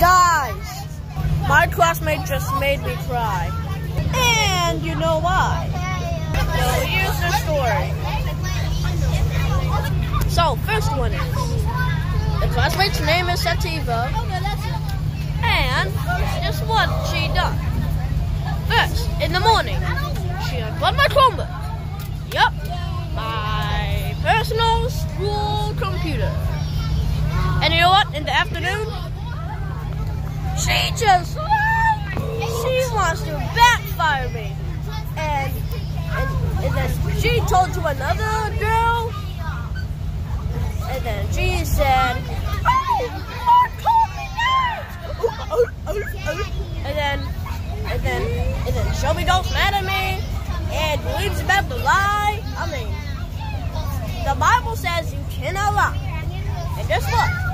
Guys, my classmate just made me cry. And you know why. So here's the story. So, first one is the classmate's name is Sativa. And guess what she done? First, in the morning, she unplugged my Chromebook. Yup, my personal school computer. And you know what? In the afternoon, she just she wants to backfire me. And and, and then she told to another girl. And then she said, "Hey, don't me names." And then and then and then Shelby goes mad at me and believes about the lie. I mean, the Bible says you cannot lie. And guess what?